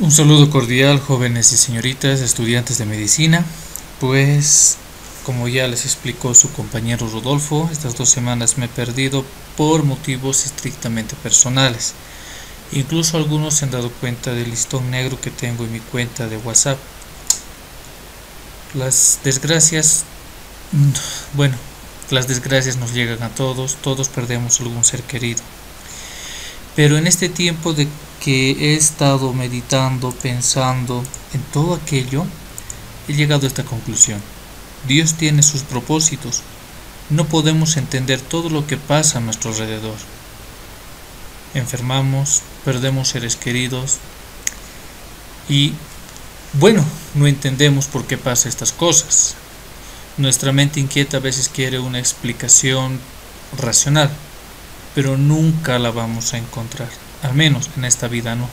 Un saludo cordial, jóvenes y señoritas, estudiantes de medicina. Pues, como ya les explicó su compañero Rodolfo, estas dos semanas me he perdido por motivos estrictamente personales. Incluso algunos se han dado cuenta del listón negro que tengo en mi cuenta de WhatsApp. Las desgracias, mm, bueno, las desgracias nos llegan a todos, todos perdemos algún ser querido. Pero en este tiempo de que he estado meditando, pensando en todo aquello, he llegado a esta conclusión. Dios tiene sus propósitos. No podemos entender todo lo que pasa a nuestro alrededor. Enfermamos, perdemos seres queridos y, bueno, no entendemos por qué pasa estas cosas. Nuestra mente inquieta a veces quiere una explicación racional, pero nunca la vamos a encontrar, al menos en esta vida no.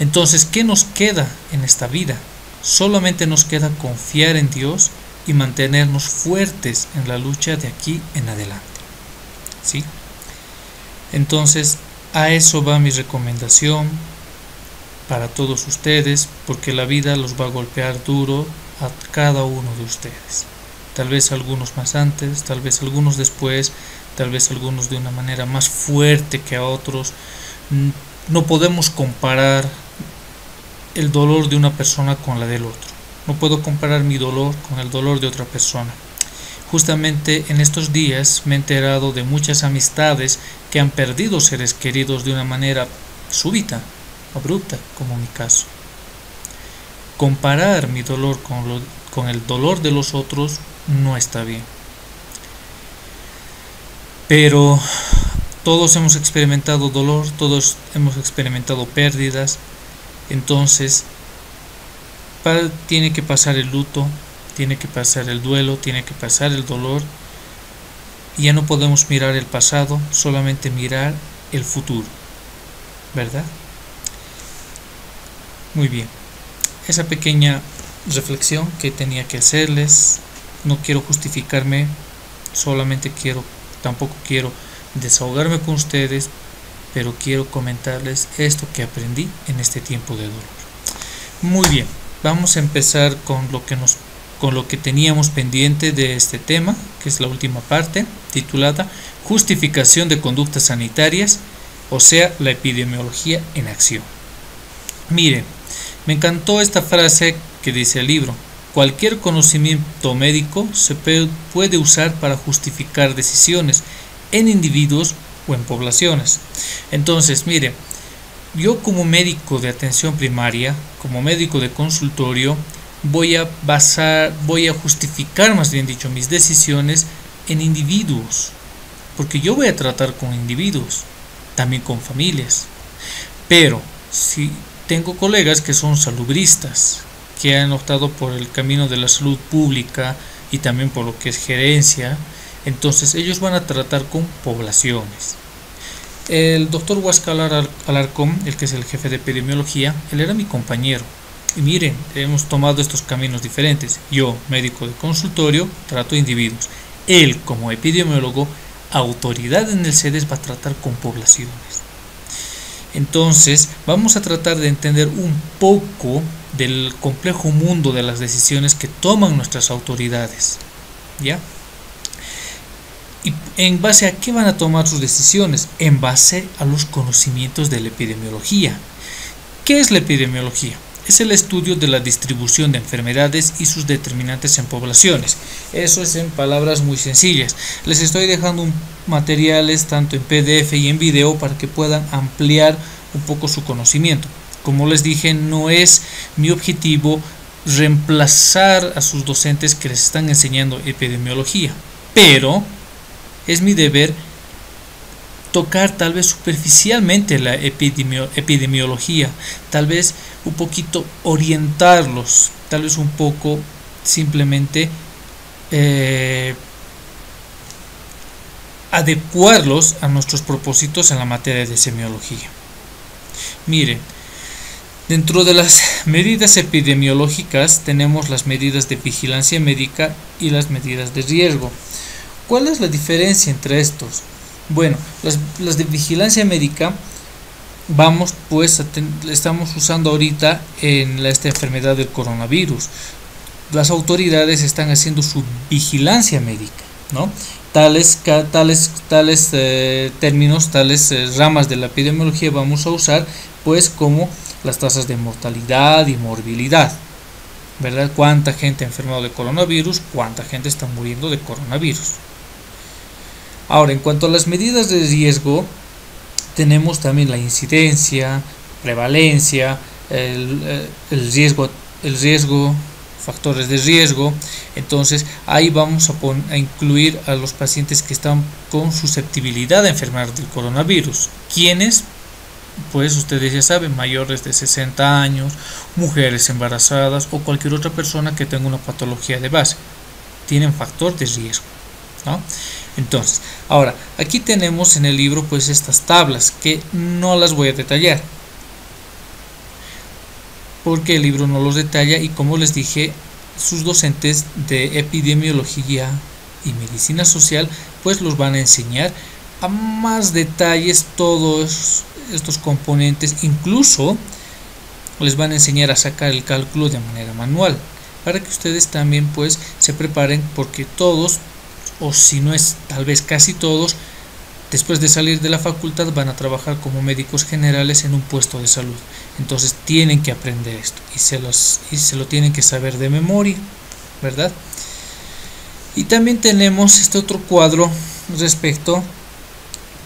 Entonces, ¿qué nos queda en esta vida? Solamente nos queda confiar en Dios y mantenernos fuertes en la lucha de aquí en adelante. ¿Sí? Entonces, a eso va mi recomendación para todos ustedes, porque la vida los va a golpear duro a cada uno de ustedes. Tal vez algunos más antes, tal vez algunos después, tal vez algunos de una manera más fuerte que a otros. No podemos comparar el dolor de una persona con la del otro. No puedo comparar mi dolor con el dolor de otra persona. Justamente en estos días me he enterado de muchas amistades que han perdido seres queridos de una manera súbita, abrupta, como mi caso. Comparar mi dolor con, con el dolor de los otros no está bien. Pero todos hemos experimentado dolor, todos hemos experimentado pérdidas, entonces tiene que pasar el luto, tiene que pasar el duelo, tiene que pasar el dolor. Y ya no podemos mirar el pasado, solamente mirar el futuro. ¿Verdad? Muy bien. Esa pequeña reflexión que tenía que hacerles. No quiero justificarme, solamente quiero tampoco quiero desahogarme con ustedes, pero quiero comentarles esto que aprendí en este tiempo de dolor. Muy bien, vamos a empezar con lo que nos con lo que teníamos pendiente de este tema, que es la última parte, titulada Justificación de conductas sanitarias, o sea, la epidemiología en acción. Miren, me encantó esta frase que dice el libro, Cualquier conocimiento médico se puede usar para justificar decisiones en individuos o en poblaciones. Entonces, mire, yo como médico de atención primaria, como médico de consultorio, voy a basar, voy a justificar, más bien dicho, mis decisiones en individuos, porque yo voy a tratar con individuos, también con familias. Pero si tengo colegas que son salubristas, que han optado por el camino de la salud pública y también por lo que es gerencia, entonces ellos van a tratar con poblaciones. El doctor Huascar Alarcón, el que es el jefe de epidemiología, él era mi compañero. Y miren, hemos tomado estos caminos diferentes. Yo, médico de consultorio, trato individuos. Él, como epidemiólogo, autoridad en el CEDES, va a tratar con poblaciones. Entonces, vamos a tratar de entender un poco del complejo mundo de las decisiones que toman nuestras autoridades. ¿Ya? ¿Y en base a qué van a tomar sus decisiones? En base a los conocimientos de la epidemiología. ¿Qué es la epidemiología? Es el estudio de la distribución de enfermedades y sus determinantes en poblaciones. Eso es en palabras muy sencillas. Les estoy dejando materiales tanto en PDF y en video para que puedan ampliar un poco su conocimiento. Como les dije, no es mi objetivo reemplazar a sus docentes que les están enseñando epidemiología, pero es mi deber tocar tal vez superficialmente la epidemiología, tal vez un poquito orientarlos, tal vez un poco simplemente eh, adecuarlos a nuestros propósitos en la materia de semiología. Miren, Dentro de las medidas epidemiológicas tenemos las medidas de vigilancia médica y las medidas de riesgo. ¿Cuál es la diferencia entre estos? Bueno, las, de vigilancia médica vamos pues estamos usando ahorita en esta enfermedad del coronavirus las autoridades están haciendo su vigilancia médica no tales tales tales eh, términos tales eh, ramas de la epidemiología vamos a usar pues como las tasas de mortalidad y morbilidad verdad cuánta gente ha enfermado de coronavirus cuánta gente está muriendo de coronavirus ahora en cuanto a las medidas de riesgo tenemos también la incidencia, prevalencia, el, eh, riesgo, el riesgo, factores de riesgo. Entonces ahí vamos a, a, incluir a los pacientes que están con susceptibilidad a enfermar del coronavirus. ¿Quiénes? Pues ustedes ya saben, mayores de 60 años, mujeres embarazadas o cualquier otra persona que tenga una patología de base. Tienen factor de riesgo. ¿no? Entonces, ahora, aquí tenemos en el libro pues estas tablas que no las voy a detallar. Porque el libro no los detalla y como les dije, sus docentes de epidemiología y medicina social pues los van a enseñar a más detalles todos estos componentes, incluso les van a enseñar a sacar el cálculo de manera manual para que ustedes también pues se preparen porque todos o si no es tal vez casi todos, después de salir de la facultad van a trabajar como médicos generales en un puesto de salud. Entonces tienen que aprender esto y se, los, y se lo tienen que saber de memoria, ¿verdad? Y también tenemos este otro cuadro respecto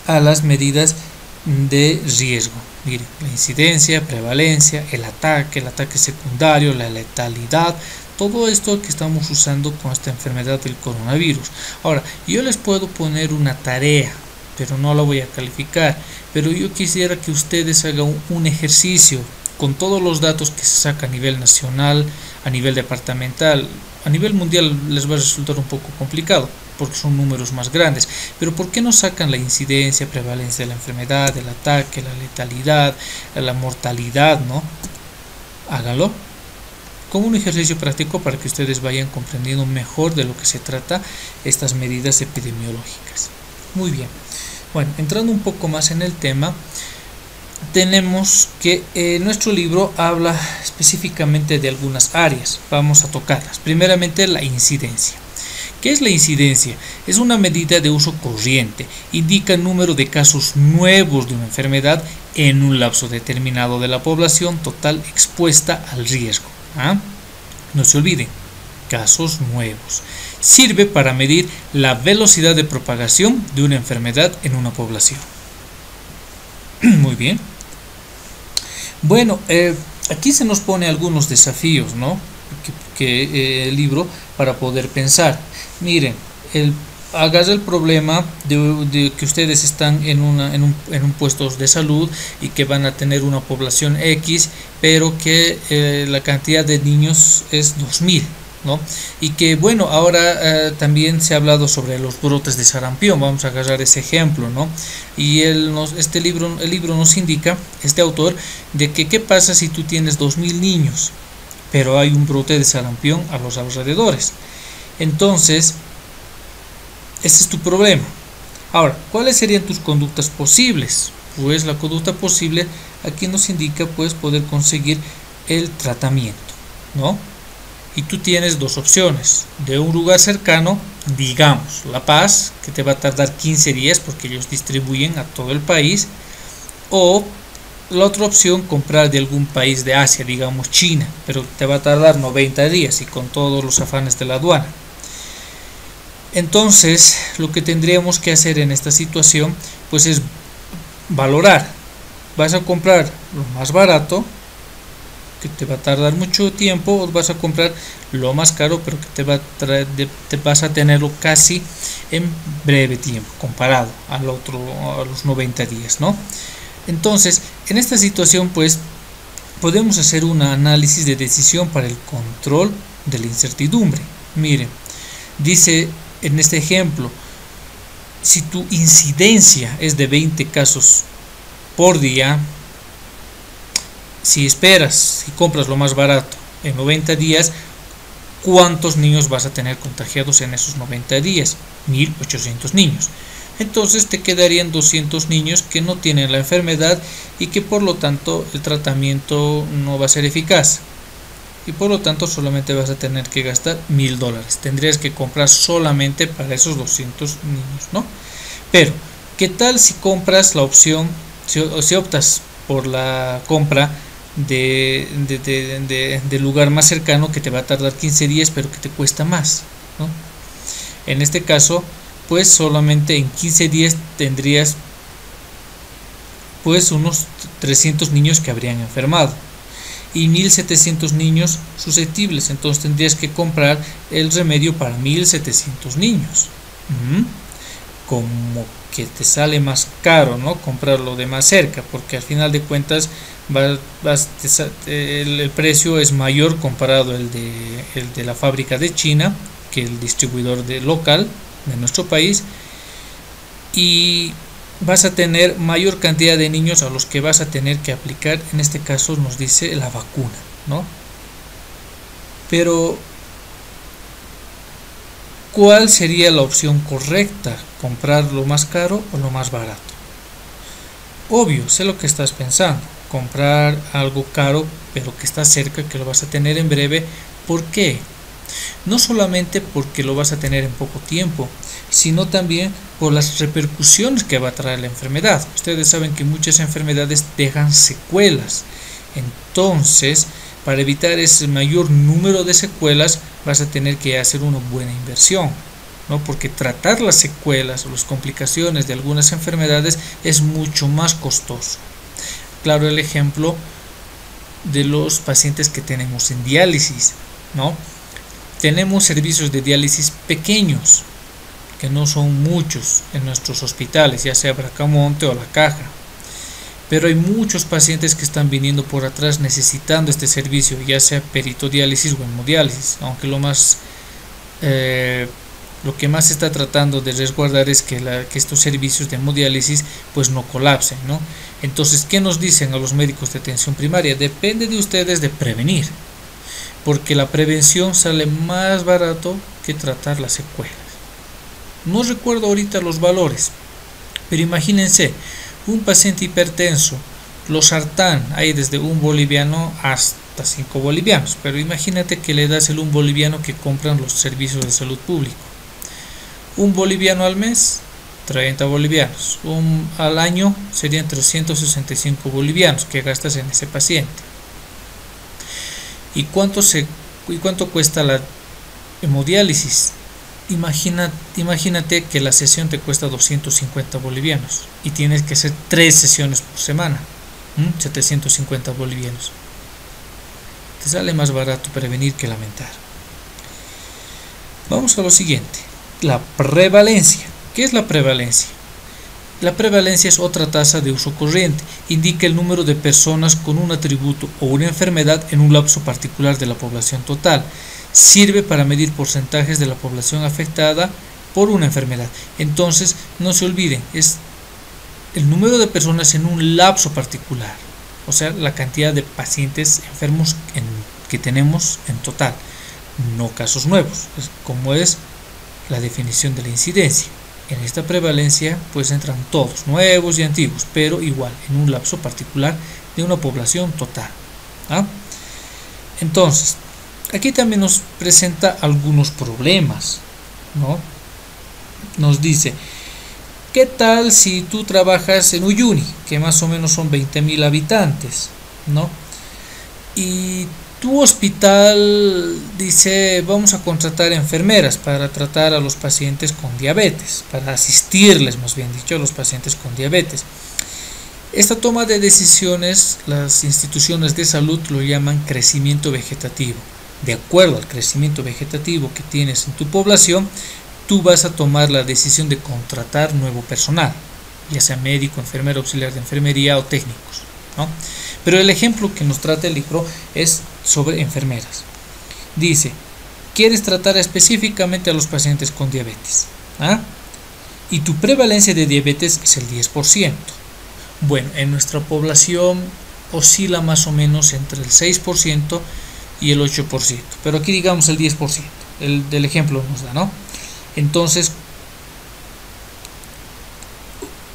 a las medidas de riesgo. Miren, la incidencia, prevalencia, el ataque, el ataque secundario, la letalidad, todo esto que estamos usando con esta enfermedad del coronavirus. Ahora, yo les puedo poner una tarea, pero no la voy a calificar. Pero yo quisiera que ustedes hagan un ejercicio con todos los datos que se saca a nivel nacional, a nivel departamental, a nivel mundial les va a resultar un poco complicado porque son números más grandes. Pero ¿por qué no sacan la incidencia, prevalencia de la enfermedad, el ataque, la letalidad, la mortalidad, no? Hágalo como un ejercicio práctico para que ustedes vayan comprendiendo mejor de lo que se trata estas medidas epidemiológicas. Muy bien. Bueno, entrando un poco más en el tema, tenemos que eh, nuestro libro habla específicamente de algunas áreas. Vamos a tocarlas. Primeramente, la incidencia. ¿Qué es la incidencia? Es una medida de uso corriente. Indica el número de casos nuevos de una enfermedad en un lapso determinado de la población total expuesta al riesgo. ¿Ah? No se olviden, casos nuevos. Sirve para medir la velocidad de propagación de una enfermedad en una población. Muy bien. Bueno, eh, aquí se nos pone algunos desafíos, ¿no? Que, eh, el libro para poder pensar. Miren, el el problema de, que ustedes están en, una, en, un, en, un, puesto de salud y que van a tener una población X, pero que eh, la cantidad de niños es 2000. ¿No? Y que bueno, ahora eh, también se ha hablado sobre los brotes de sarampión, vamos a agarrar ese ejemplo, ¿no? Y él nos, este libro, el libro nos indica, este autor, de que qué pasa si tú tienes 2000 niños, pero hay un brote de sarampión a los alrededores. Entonces, ese es tu problema. Ahora, ¿cuáles serían tus conductas posibles? Pues la conducta posible aquí nos indica pues poder conseguir el tratamiento, ¿no? Y tú tienes dos opciones. De un lugar cercano, digamos, La Paz, que te va a tardar 15 días porque ellos distribuyen a todo el país. O la otra opción, comprar de algún país de Asia, digamos China, pero te va a tardar 90 días y con todos los afanes de la aduana. Entonces, lo que tendríamos que hacer en esta situación, pues es valorar. Vas a comprar lo más barato, que te va a tardar mucho tiempo, o vas a comprar lo más caro, pero que te, va a traer, te vas a tenerlo casi en breve tiempo, comparado al otro, a los 90 días, ¿no? Entonces, en esta situación, pues, podemos hacer un análisis de decisión para el control de la incertidumbre. Miren, dice en este ejemplo, si tu incidencia es de 20 casos por día, si esperas y compras lo más barato en 90 días, ¿cuántos niños vas a tener contagiados en esos 90 días? 1800 niños. entonces te quedarían 200 niños que no tienen la enfermedad y que por lo tanto el tratamiento no va a ser eficaz y por lo tanto solamente vas a tener que gastar mil dólares tendrías que comprar solamente para esos 200 niños no pero qué tal si compras la opción si, si optas por la compra de, lugar más cercano que te va a tardar 15 días pero que te cuesta más en este caso pues solamente en 15 días tendrías pues unos 300 niños que habrían enfermado y 1700 niños susceptibles. Entonces tendrías que comprar el remedio para 1700 niños como que te sale más caro no comprarlo de más cerca porque al final de cuentas el, precio es mayor comparado el de, el de la fábrica de China que el distribuidor de local de nuestro país. Y vas a tener mayor cantidad de niños a los que vas a tener que aplicar. En este caso nos dice la vacuna no pero cuál sería la opción correcta comprar lo más caro o lo más barato obvio sé lo que estás pensando comprar algo caro pero que está cerca que lo vas a tener en breve ¿por qué? no solamente porque lo vas a tener en poco tiempo, sino también por las repercusiones que va a traer la enfermedad. Ustedes saben que muchas enfermedades dejan secuelas. Entonces, para evitar ese mayor número de secuelas, vas a tener que hacer una buena inversión. ¿no? Porque tratar las secuelas o las complicaciones de algunas enfermedades es mucho más costoso. Claro, el ejemplo de los pacientes que tenemos en diálisis, ¿no? Tenemos servicios de diálisis pequeños, que no son muchos en nuestros hospitales, ya sea Bracamonte o La Caja. Pero hay muchos pacientes que están viniendo por atrás necesitando este servicio, ya sea peritodiálisis o hemodiálisis, aunque lo más eh, lo que más se está tratando de resguardar es que, estos servicios de hemodiálisis pues no colapsen, ¿no? Entonces, ¿qué nos dicen a los médicos de atención primaria? Depende de ustedes de prevenir porque la prevención sale más barato que tratar las secuelas. No recuerdo ahorita los valores, pero imagínense, un paciente hipertenso, los sartán hay desde un boliviano hasta 5 bolivianos, pero imagínate que le das el un boliviano que compran los servicios de salud público. Un boliviano al mes, 30 bolivianos. Un, al año serían 365 bolivianos que gastas en ese paciente. ¿Y cuánto, se, y cuánto cuesta la hemodiálisis? Imagina, imagínate que la sesión te cuesta 250 bolivianos y tienes que hacer tres sesiones por semana, 750 bolivianos. Te sale más barato prevenir que lamentar. Vamos a lo siguiente, la prevalencia. ¿Qué es la prevalencia? La prevalencia es otra tasa de uso corriente, indica el número de personas con un atributo o una enfermedad en un lapso particular de la población total. Sirve para medir porcentajes de la población afectada por una enfermedad. Entonces, no se olviden, es el número de personas en un lapso particular, o sea, la cantidad de pacientes enfermos que tenemos en total, no casos nuevos, como es la definición de la incidencia. En esta prevalencia pues entran todos, nuevos y antiguos, pero igual en un lapso particular de una población total. ¿ah? Entonces, aquí también nos presenta algunos problemas. ¿no? Nos dice, ¿qué tal si tú trabajas en Uyuni, que más o menos son 20.000 habitantes? ¿no? Y tu hospital dice vamos a contratar enfermeras para tratar a los pacientes con diabetes, para asistirles más bien dicho a los pacientes con diabetes. Esta toma de decisiones las instituciones de salud lo llaman crecimiento vegetativo. De acuerdo al crecimiento vegetativo que tienes en tu población, tú vas a tomar la decisión de contratar nuevo personal, ya sea médico, enfermero, auxiliar de enfermería o técnicos. ¿no? Pero el ejemplo que nos trata el libro es sobre enfermeras. Dice, quieres tratar específicamente a los pacientes con diabetes. ¿ah? Y tu prevalencia de diabetes es el 10%. Bueno, en nuestra población oscila más o menos entre el 6% y el 8%. Pero aquí digamos el 10%. El del ejemplo nos da, ¿no? Entonces,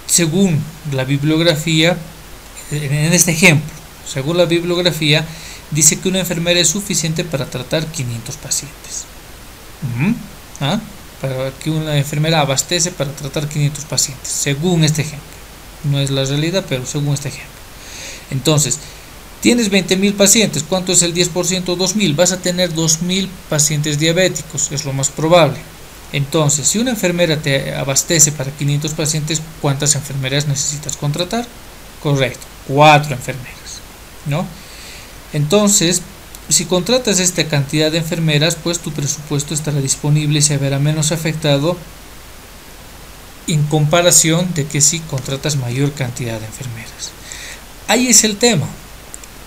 según la bibliografía, en este ejemplo, según la bibliografía, dice que una enfermera es suficiente para tratar 500 pacientes. ¿Ah? Para que una enfermera abastece para tratar 500 pacientes, según este ejemplo. No es la realidad, pero según este ejemplo. Entonces, tienes 20.000 pacientes, ¿cuánto es el 10%? 2.000. Vas a tener 2.000 pacientes diabéticos, es lo más probable. Entonces, si una enfermera te abastece para 500 pacientes, ¿cuántas enfermeras necesitas contratar? Correcto, cuatro enfermeras, ¿no? Entonces, si contratas esta cantidad de enfermeras, pues tu presupuesto estará disponible y se verá menos afectado en comparación de que si contratas mayor cantidad de enfermeras. Ahí es el tema.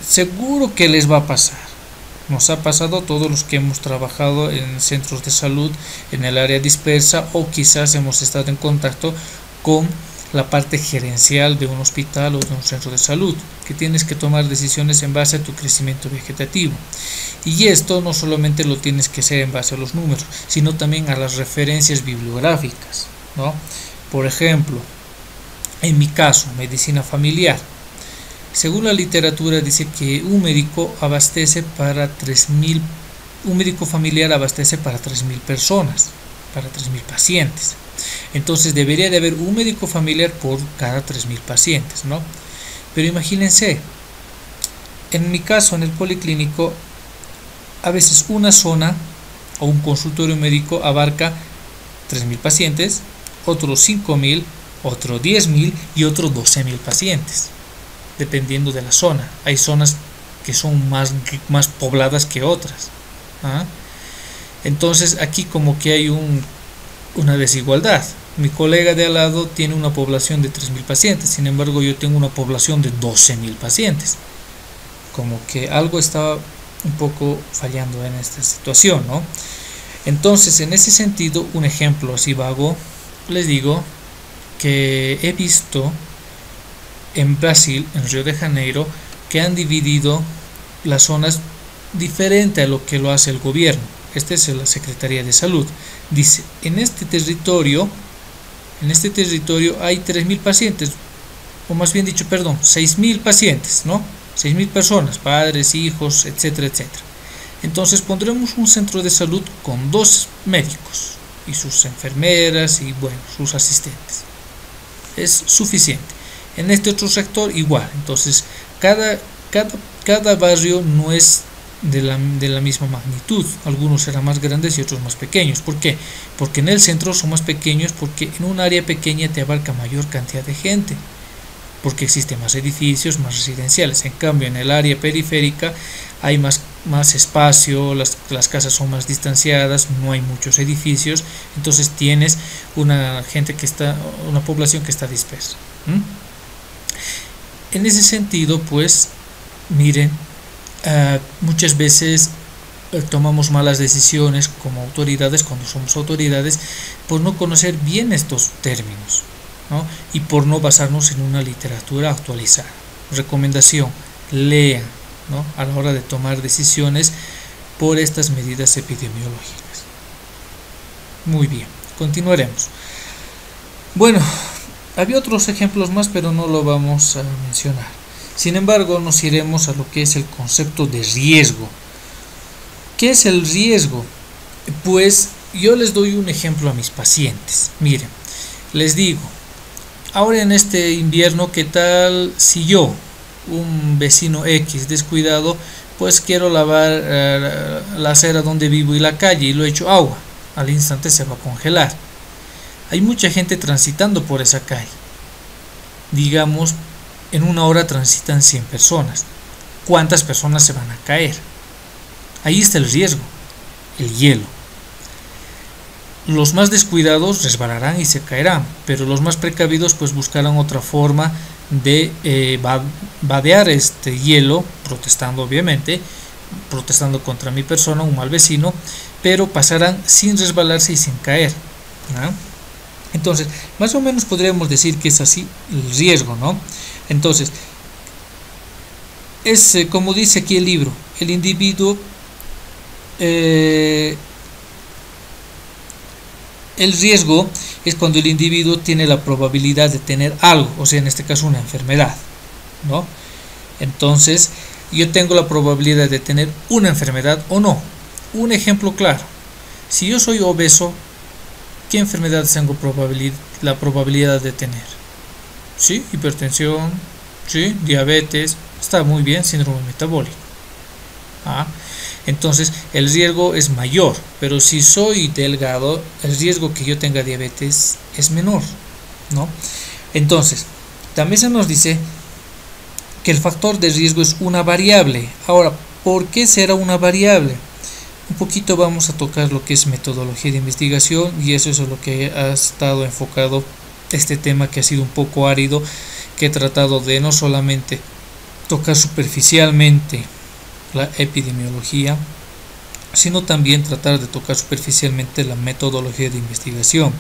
Seguro que les va a pasar. Nos ha pasado a todos los que hemos trabajado en centros de salud en el área dispersa o quizás hemos estado en contacto con la parte gerencial de un hospital o de un centro de salud, que tienes que tomar decisiones en base a tu crecimiento vegetativo. Y esto no solamente lo tienes que hacer en base a los números, sino también a las referencias bibliográficas. ¿no? Por ejemplo, en mi caso, medicina familiar, según la literatura dice que un médico abastece para 3.000, un médico familiar abastece para 3.000 personas, para 3.000 pacientes. Entonces debería de haber un médico familiar por cada 3.000 pacientes, ¿no? Pero imagínense, en mi caso en el policlínico, a veces una zona o un consultorio médico abarca 3.000 pacientes, otros 5.000, otro 10.000 y otros 12.000 pacientes dependiendo de la zona. Hay zonas que son más, más pobladas que otras. ¿ah? Entonces aquí como que hay un, una desigualdad. Mi colega de al lado tiene una población de 3.000 pacientes, sin embargo yo tengo una población de 12.000 pacientes. Como que algo está un poco fallando en esta situación, ¿no? Entonces, en ese sentido, un ejemplo así vago, les digo que he visto en Brasil, en Río de Janeiro, que han dividido las zonas diferente a lo que lo hace el gobierno. Esta es la Secretaría de Salud. Dice, en este territorio, en este territorio hay 3.000 pacientes, o más bien dicho, perdón, 6.000 pacientes, ¿no? 6.000 personas, padres, hijos, etcétera, etcétera. Entonces pondremos un centro de salud con dos médicos y sus enfermeras y, bueno, sus asistentes. Es suficiente. En este otro sector igual. Entonces, cada, cada, cada barrio no es de la, de la, misma magnitud. Algunos serán más grandes y otros más pequeños. ¿Por qué? Porque en el centro son más pequeños porque en un área pequeña te abarca mayor cantidad de gente. Porque existen más edificios, más residenciales. En cambio, en el área periférica hay más, más espacio, las, las casas son más distanciadas, no hay muchos edificios. Entonces tienes una gente que está, una población que está dispersa. En ese sentido, pues, miren, ah, muchas veces eh, tomamos malas decisiones como autoridades cuando somos autoridades por no conocer bien estos términos y por no basarnos en una literatura actualizada. Recomendación, lean a la hora de tomar decisiones por estas medidas epidemiológicas. Muy bien, continuaremos. Bueno, había otros ejemplos más, pero no lo vamos a mencionar. Sin embargo, nos iremos a lo que es el concepto de riesgo. ¿Qué es el riesgo? Pues yo les doy un ejemplo a mis pacientes. Miren, les digo, ahora en este invierno, ¿qué tal si yo, un vecino X descuidado, pues quiero lavar eh, la acera donde vivo y la calle y lo echo agua? Al instante se va a congelar hay mucha gente transitando por esa calle. Digamos, en una hora transitan 100 personas. ¿Cuántas personas se van a caer? Ahí está el riesgo, el hielo. Los más descuidados resbalarán y se caerán, pero los más precavidos pues buscarán otra forma de eh, vadear este hielo, protestando obviamente, protestando contra mi persona, un mal vecino, pero pasarán sin resbalarse y sin caer. Entonces, más o menos podríamos decir que es así el riesgo, ¿no? Entonces, es eh, como dice aquí el libro, el individuo eh, el riesgo es cuando el individuo tiene la probabilidad de tener algo, o sea, en este caso una enfermedad, ¿no? Entonces, yo tengo la probabilidad de tener una enfermedad o no. Un ejemplo claro, si yo soy obeso, ¿qué enfermedad tengo la probabilidad de tener? Sí, hipertensión, sí, diabetes, está muy bien, síndrome metabólico. ¿Ah? Entonces el riesgo es mayor, pero si soy delgado, el riesgo que yo tenga diabetes es menor, ¿no? Entonces, también se nos dice que el factor de riesgo es una variable. Ahora, ¿por qué será una variable? Un poquito vamos a tocar lo que es metodología de investigación y eso es lo que ha estado enfocado este tema que ha sido un poco árido, que he tratado de no solamente tocar superficialmente la epidemiología, sino también tratar de tocar superficialmente la metodología de investigación.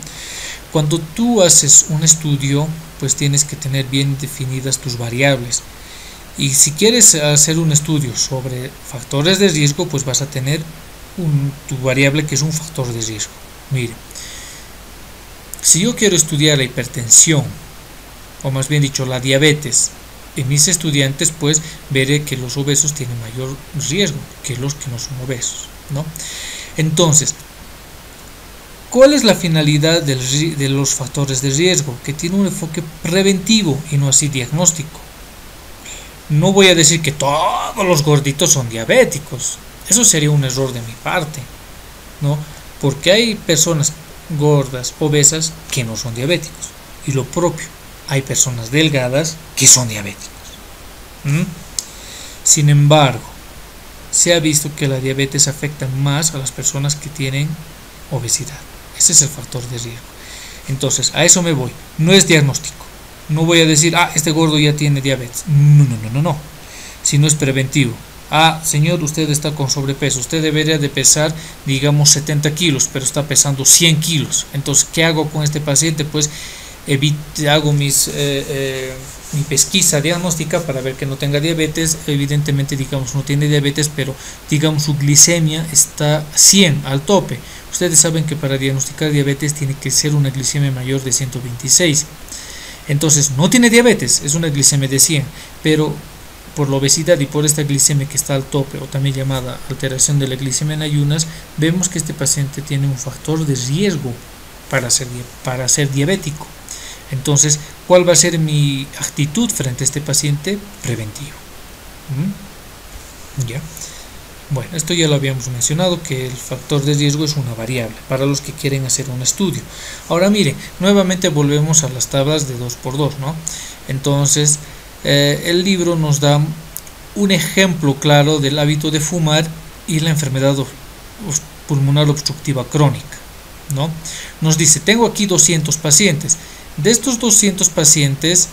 Cuando tú haces un estudio, pues tienes que tener bien definidas tus variables. Y si quieres hacer un estudio sobre factores de riesgo, pues vas a tener tu variable que es un factor de riesgo. Mire, si yo quiero estudiar la hipertensión, o más bien dicho la diabetes, en mis estudiantes pues veré que los obesos tienen mayor riesgo que los que no son obesos ¿no? entonces ¿cuál es la finalidad de los factores de riesgo? que tiene un enfoque preventivo y no así diagnóstico no voy a decir que todos los gorditos son diabéticos eso sería un error de mi parte ¿no? porque hay personas gordas, obesas que no son diabéticos y lo propio hay personas delgadas que son diabéticos. Sin embargo, se ha visto que la diabetes afecta más a las personas que tienen obesidad. Ese es el factor de riesgo. Entonces, a eso me voy. No es diagnóstico. No voy a decir, ah, este gordo ya tiene diabetes. No, no, no, no, no. Sino es preventivo. Ah, señor, usted está con sobrepeso. Usted debería de pesar, digamos, 70 kilos, pero está pesando 100 kilos. Entonces, ¿qué hago con este paciente? Pues hago eh, eh, mi pesquisa diagnóstica para ver que no tenga diabetes. Evidentemente, digamos, no tiene diabetes, pero digamos su glicemia está 100 al tope. Ustedes saben que para diagnosticar diabetes tiene que ser una glicemia mayor de 126. Entonces, no tiene diabetes, es una glicemia de 100, pero por la obesidad y por esta glicemia que está al tope, o también llamada alteración de la glicemia en ayunas, vemos que este paciente tiene un factor de riesgo para ser, para ser diabético. Entonces, ¿cuál va a ser mi actitud frente a este paciente? Preventivo. ¿Mm? ¿Ya? Bueno, esto ya lo habíamos mencionado, que el factor de riesgo es una variable para los que quieren hacer un estudio. Ahora miren, nuevamente volvemos a las tablas de 2x2, ¿no? Entonces, eh, el libro nos da un ejemplo claro del hábito de fumar y la enfermedad pulmonar obstructiva crónica, ¿no? Nos dice, tengo aquí 200 pacientes, de estos 200 pacientes,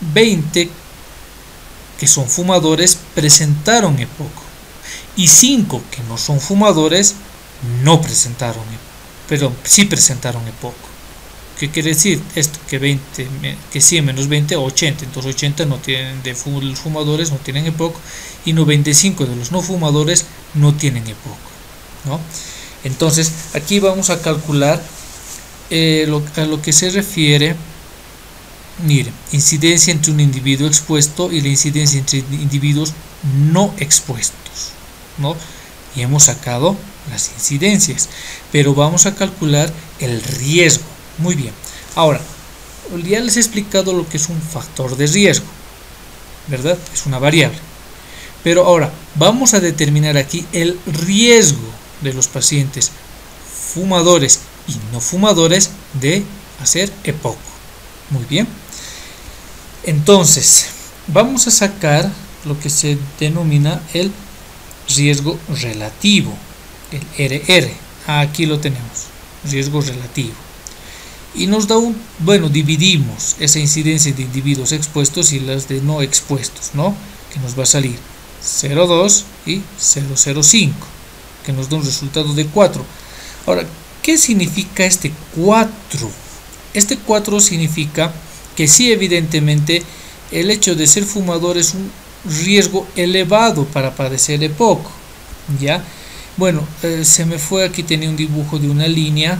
20 que son fumadores presentaron EPOC y 5 que no son fumadores no presentaron pero sí presentaron EPOC. ¿Qué quiere decir esto? Que 20, que 100 menos 20, 80. Entonces 80 no tienen de fumadores, no tienen EPOC y 95 de los no fumadores no tienen EPOC. ¿no? Entonces aquí vamos a calcular eh, a lo que se refiere, mire, incidencia entre un individuo expuesto y la incidencia entre individuos no expuestos, ¿no? Y hemos sacado las incidencias, pero vamos a calcular el riesgo. Muy bien. Ahora, ya les he explicado lo que es un factor de riesgo, ¿verdad? Es una variable. Pero ahora, vamos a determinar aquí el riesgo de los pacientes fumadores y no fumadores de hacer EPOC. Muy bien. Entonces, vamos a sacar lo que se denomina el riesgo relativo, el RR. Aquí lo tenemos, riesgo relativo. Y nos da un, bueno, dividimos esa incidencia de individuos expuestos y las de no expuestos, ¿no? Que nos va a salir 0,2 y 0,05, que nos da un resultado de 4. Ahora, ¿Qué significa este 4? Este 4 significa que sí, evidentemente, el hecho de ser fumador es un riesgo elevado para padecer EPOC. ¿Ya? Bueno, eh, se me fue aquí, tenía un dibujo de una línea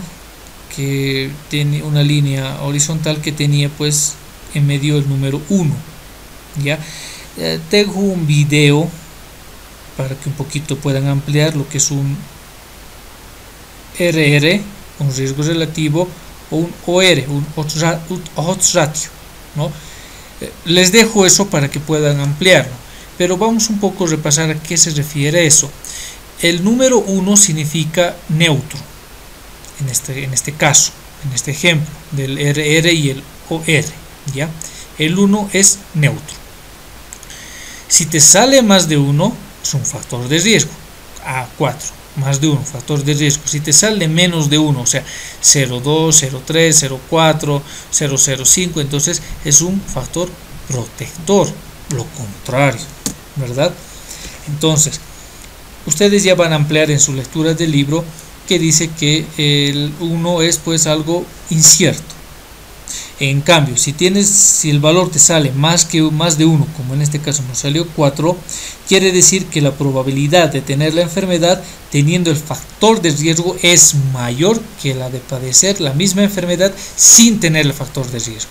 tiene una línea horizontal que tenía pues en medio el número 1 ya eh, tengo un video para que un poquito puedan ampliar lo que es un RR un riesgo relativo o un OR un odds ratio ¿no? Eh, les dejo eso para que puedan ampliarlo pero vamos un poco a repasar a qué se refiere eso el número 1 significa neutro en este, en este caso, en este ejemplo del RR y el OR. ¿ya? El 1 es neutro. Si te sale más de 1, es un factor de riesgo. A 4, más de 1, factor de riesgo. Si te sale menos de 1, o sea, 0,2, 0,3, 0,4, 0,05, entonces es un factor protector. Lo contrario, ¿verdad? Entonces, ustedes ya van a ampliar en su lectura del libro que dice que el 1 es pues algo incierto. En cambio, si tienes si el valor te sale más que más de 1, como en este caso nos salió 4, quiere decir que la probabilidad de tener la enfermedad teniendo el factor de riesgo es mayor que la de padecer la misma enfermedad sin tener el factor de riesgo.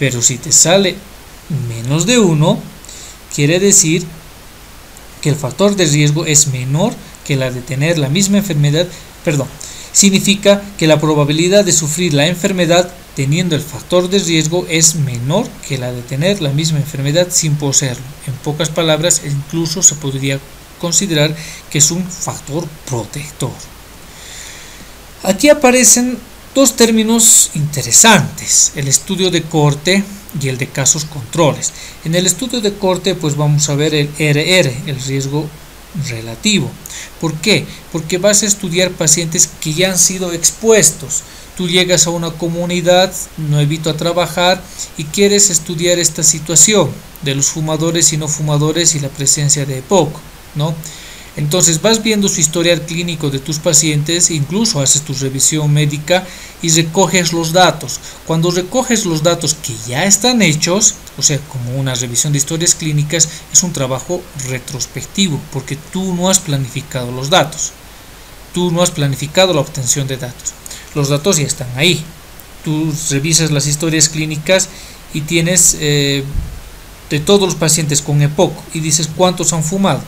Pero si te sale menos de 1, quiere decir que el factor de riesgo es menor que la de tener la misma enfermedad perdón, significa que la probabilidad de sufrir la enfermedad teniendo el factor de riesgo es menor que la de tener la misma enfermedad sin poseerlo. En pocas palabras, incluso se podría considerar que es un factor protector. Aquí aparecen dos términos interesantes, el estudio de corte y el de casos controles. En el estudio de corte pues vamos a ver el RR, el riesgo relativo. ¿Por qué? Porque vas a estudiar pacientes que ya han sido expuestos. Tú llegas a una comunidad, no evito a trabajar y quieres estudiar esta situación de los fumadores y no fumadores y la presencia de EPOC, ¿no? Entonces vas viendo su historial clínico de tus pacientes, incluso haces tu revisión médica y recoges los datos. Cuando recoges los datos que ya están hechos, o sea, como una revisión de historias clínicas, es un trabajo retrospectivo, porque tú no has planificado los datos. Tú no has planificado la obtención de datos. Los datos ya están ahí. Tú revisas las historias clínicas y tienes eh, de todos los pacientes con EPOC y dices cuántos han fumado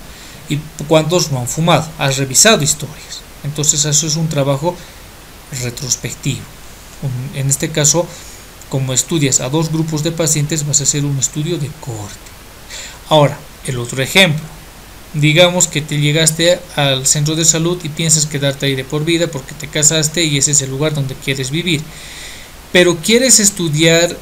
y cuántos no han fumado. Has revisado historias. Entonces eso es un trabajo retrospectivo. En este caso, como estudias a dos grupos de pacientes, vas a hacer un estudio de corte. Ahora, el otro ejemplo. Digamos que te llegaste al centro de salud y piensas quedarte ahí de por vida porque te casaste y ese es el lugar donde quieres vivir. Pero quieres estudiar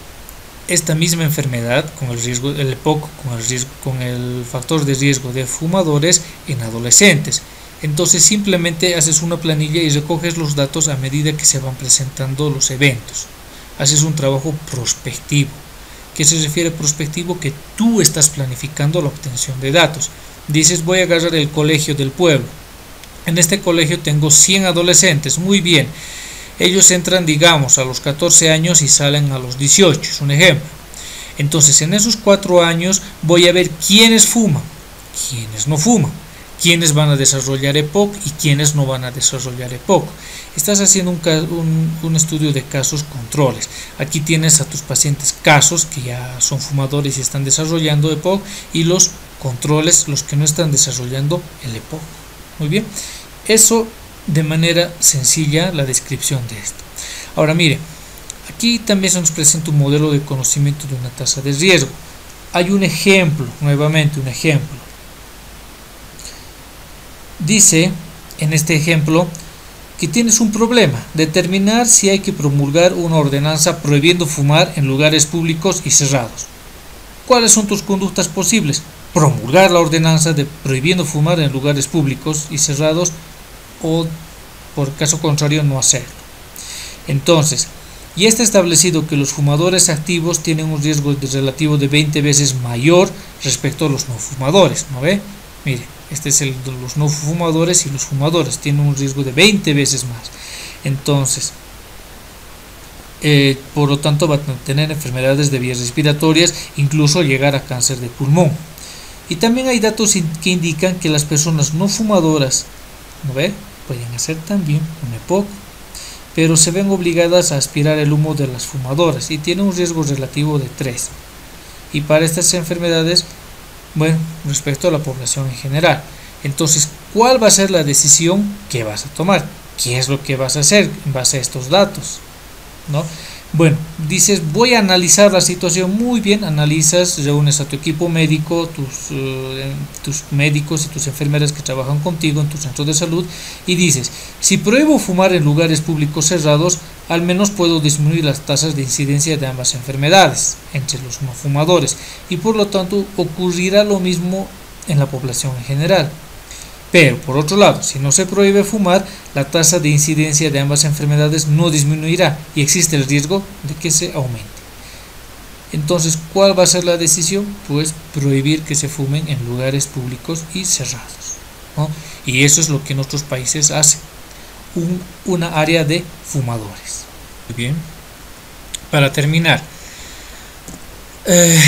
esta misma enfermedad con el riesgo del EPOC, con el, con el factor de riesgo de fumadores en adolescentes. Entonces simplemente haces una planilla y recoges los datos a medida que se van presentando los eventos. Haces un trabajo prospectivo. ¿Qué se refiere a prospectivo? Que tú estás planificando la obtención de datos. Dices voy a agarrar el colegio del pueblo. En este colegio tengo 100 adolescentes. Muy bien. Ellos entran, digamos, a los 14 años y salen a los 18. Es un ejemplo. Entonces en esos 4 años voy a ver quiénes fuman, quiénes no fuman quiénes van a desarrollar EPOC y quiénes no van a desarrollar EPOC. Estás haciendo un, estudio de casos controles. Aquí tienes a tus pacientes casos que ya son fumadores y están desarrollando EPOC y los controles, los que no están desarrollando el EPOC. Muy bien, eso de manera sencilla la descripción de esto. Ahora mire, aquí también se nos presenta un modelo de conocimiento de una tasa de riesgo. Hay un ejemplo, nuevamente un ejemplo Dice en este ejemplo que tienes un problema, determinar si hay que promulgar una ordenanza prohibiendo fumar en lugares públicos y cerrados. ¿Cuáles son tus conductas posibles? Promulgar la ordenanza de prohibiendo fumar en lugares públicos y cerrados o por caso contrario no hacerlo. Entonces, ya está establecido que los fumadores activos tienen un riesgo relativo de 20 veces mayor respecto a los no fumadores, ¿no ve? Mire, este es el de los no fumadores y los fumadores. Tienen un riesgo de 20 veces más. Entonces, eh, por lo tanto va a tener enfermedades de vías respiratorias, incluso llegar a cáncer de pulmón. Y también hay datos que indican que las personas no fumadoras, ¿no? Pueden hacer también un EPOC. pero se ven obligadas a aspirar el humo de las fumadoras y tienen un riesgo relativo de 3. Y para estas enfermedades, bueno, respecto a la población en general. Entonces, ¿cuál va a ser la decisión que vas a tomar? ¿Qué es lo que vas a hacer en base a estos datos? ¿No? Bueno, dices, voy a analizar la situación muy bien, analizas, reúnes a tu equipo médico, tus, eh, tus médicos y tus enfermeras que trabajan contigo en tu centro de salud y dices, si pruebo fumar en lugares públicos cerrados, al menos puedo disminuir las tasas de incidencia de ambas enfermedades entre los no fumadores y por lo tanto ocurrirá lo mismo en la población en general. Pero, por otro lado, si no se prohíbe fumar, la tasa de incidencia de ambas enfermedades no disminuirá y existe el riesgo de que se aumente. Entonces, ¿cuál va a ser la decisión? Pues prohibir que se fumen en lugares públicos y cerrados. Y eso es lo que en otros países hacen. Un, una área de fumadores. Muy bien. Para terminar, eh,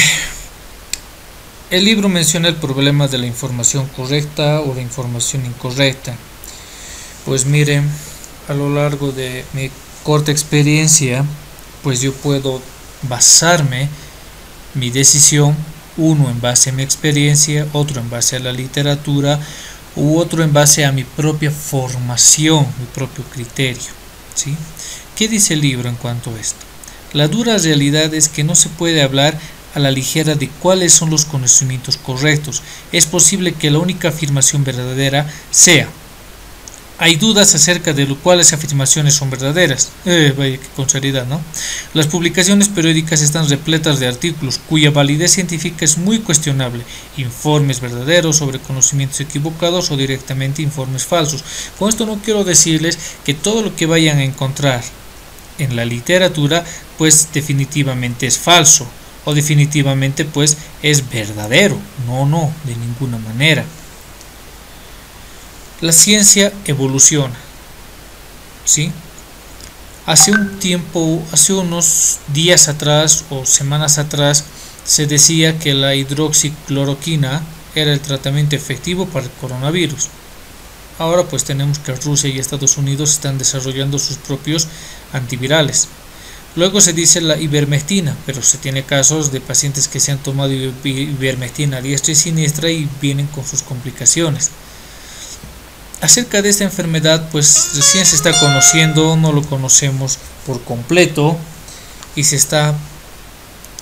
el libro menciona el problema de la información correcta o la información incorrecta. Pues miren, a lo largo de mi corta experiencia, pues yo puedo basarme mi decisión, uno en base a mi experiencia, otro en base a la literatura, u otro en base a mi propia formación, mi propio criterio. ¿sí? ¿Qué dice el libro en cuanto a esto? La dura realidad es que no se puede hablar a la ligera de cuáles son los conocimientos correctos. Es posible que la única afirmación verdadera sea hay dudas acerca de lo cuáles afirmaciones son verdaderas. Eh, vaya que con seriedad, ¿no? Las publicaciones periódicas están repletas de artículos cuya validez científica es muy cuestionable, informes verdaderos sobre conocimientos equivocados o directamente informes falsos. Con esto no quiero decirles que todo lo que vayan a encontrar en la literatura pues definitivamente es falso o definitivamente pues es verdadero. No, no, de ninguna manera. La ciencia evoluciona. ¿Sí? Hace un tiempo, hace unos días atrás o semanas atrás, se decía que la hidroxicloroquina era el tratamiento efectivo para el coronavirus. Ahora pues tenemos que Rusia y Estados Unidos están desarrollando sus propios antivirales. Luego se dice la ivermectina, pero se tiene casos de pacientes que se han tomado ivermectina diestra y siniestra y vienen con sus complicaciones. Acerca de esta enfermedad, pues recién se está conociendo, no lo conocemos por completo y se está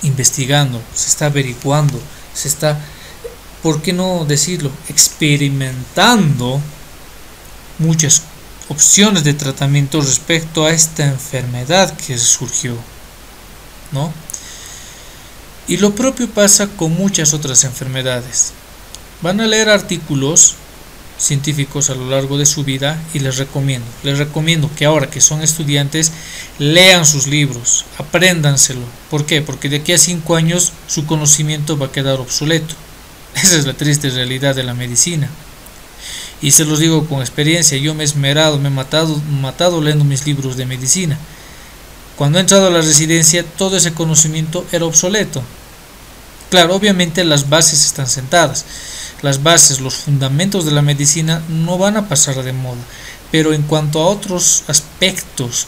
investigando, se está averiguando, se está, ¿por qué no decirlo?, experimentando muchas opciones de tratamiento respecto a esta enfermedad que surgió, ¿no? Y lo propio pasa con muchas otras enfermedades. Van a leer artículos científicos a lo largo de su vida y les recomiendo, les recomiendo que ahora que son estudiantes lean sus libros, apréndanselo. ¿Por qué? Porque de aquí a cinco años su conocimiento va a quedar obsoleto. Esa es la triste realidad de la medicina. Y se los digo con experiencia, yo me he esmerado, me he matado, matado leyendo mis libros de medicina. Cuando he entrado a la residencia, todo ese conocimiento era obsoleto. Claro, obviamente las bases están sentadas. Las bases, los fundamentos de la medicina no van a pasar de moda. Pero en cuanto a otros aspectos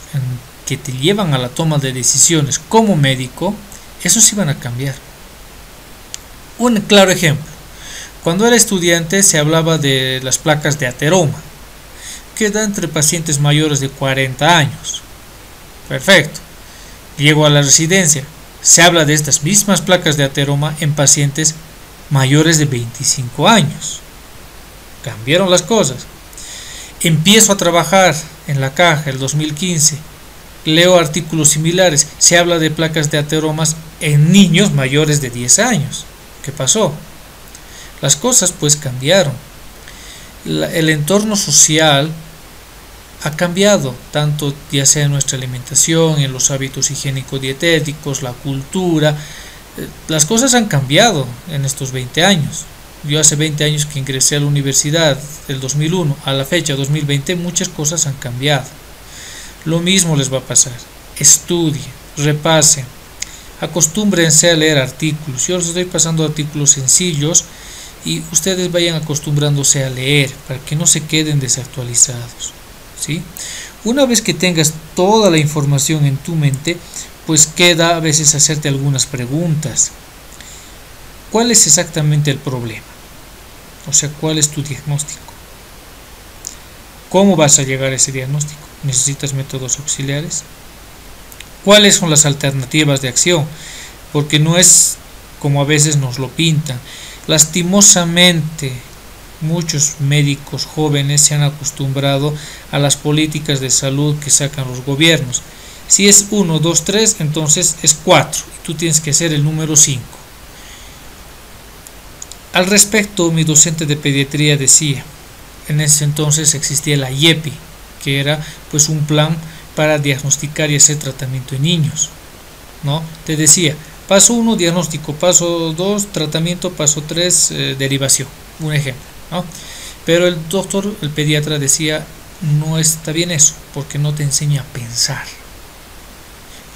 que te llevan a la toma de decisiones como médico, esos sí van a cambiar. Un claro ejemplo. Cuando era estudiante se hablaba de las placas de ateroma, que da entre pacientes mayores de 40 años. Perfecto. Llego a la residencia. Se habla de estas mismas placas de ateroma en pacientes mayores de 25 años. Cambiaron las cosas. Empiezo a trabajar en la caja el 2015. Leo artículos similares. Se habla de placas de ateromas en niños mayores de 10 años. ¿Qué pasó? Las cosas pues cambiaron. el entorno social ha cambiado, tanto ya sea en nuestra alimentación, en los hábitos higiénico-dietéticos, la cultura. Eh, las cosas han cambiado en estos 20 años. Yo hace 20 años que ingresé a la universidad, del 2001 a la fecha 2020, muchas cosas han cambiado. Lo mismo les va a pasar. Estudien, repasen, acostúmbrense a leer artículos. Yo les estoy pasando artículos sencillos y ustedes vayan acostumbrándose a leer para que no se queden desactualizados. ¿sí? Una vez que tengas toda la información en tu mente, pues queda a veces hacerte algunas preguntas. ¿Cuál es exactamente el problema? O sea, ¿cuál es tu diagnóstico? ¿Cómo vas a llegar a ese diagnóstico? ¿Necesitas métodos auxiliares? ¿Cuáles son las alternativas de acción? Porque no es como a veces nos lo pintan. Lastimosamente, muchos médicos jóvenes se han acostumbrado a las políticas de salud que sacan los gobiernos. Si es 1, 2, 3, entonces es 4 y tú tienes que ser el número 5. Al respecto, mi docente de pediatría decía, en ese entonces existía la IEPI, que era pues un plan para diagnosticar y hacer tratamiento en niños. ¿no? Te decía, paso 1 diagnóstico, paso 2 tratamiento, paso 3 eh, derivación, un ejemplo. ¿no? Pero el doctor, el pediatra decía, no está bien eso, porque no te enseña a pensar.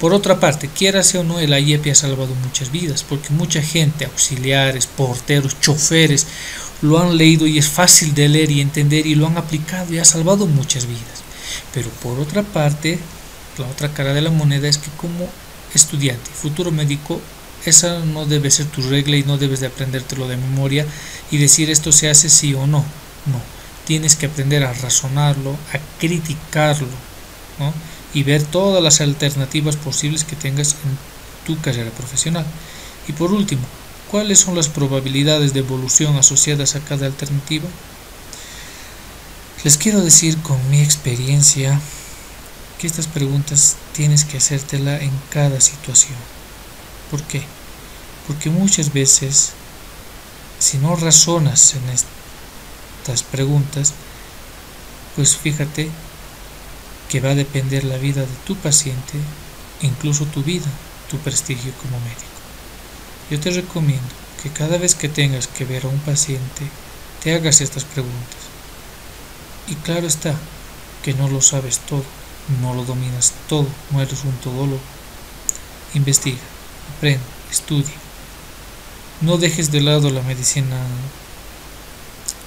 Por otra parte, quieras o no, el IEP ha salvado muchas vidas, porque mucha gente, auxiliares, porteros, choferes, lo han leído y es fácil de leer y entender y lo han aplicado y ha salvado muchas vidas. Pero por otra parte, la otra cara de la moneda es que como estudiante, futuro médico, esa no debe ser tu regla y no debes de aprendértelo de memoria y decir esto se hace sí o no. No, tienes que aprender a razonarlo, a criticarlo, ¿no? y ver todas las alternativas posibles que tengas en tu carrera profesional. Y por último, ¿cuáles son las probabilidades de evolución asociadas a cada alternativa? Les quiero decir con mi experiencia que estas preguntas tienes que hacértela en cada situación. ¿Por qué? Porque muchas veces, si no razonas en estas preguntas, pues fíjate que va a depender la vida de tu paciente, incluso tu vida, tu prestigio como médico. Yo te recomiendo que cada vez que tengas que ver a un paciente, te hagas estas preguntas. Y claro está que no lo sabes todo, no lo dominas todo, no eres un todólogo. Investiga, aprende, estudia. No dejes de lado la medicina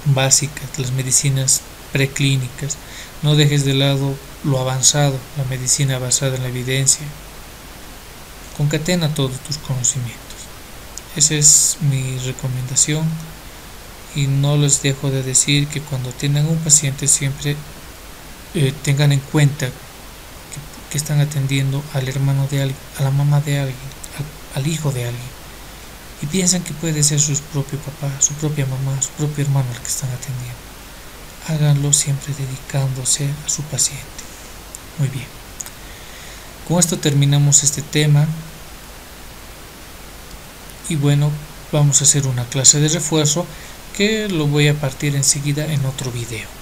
básica, las medicinas preclínicas. No dejes de lado lo avanzado, la medicina basada en la evidencia. Concatena todos tus conocimientos. Esa es mi recomendación y no les dejo de decir que cuando tengan un paciente siempre eh, tengan en cuenta que, están atendiendo al hermano de alguien, a la mamá de alguien, al, al hijo de alguien y piensan que puede ser su propio papá, su propia mamá, su propio hermano el que están atendiendo. Háganlo siempre dedicándose a su paciente. Muy bien. Con esto terminamos este tema. Y bueno, vamos a hacer una clase de refuerzo que lo voy a partir enseguida en otro video.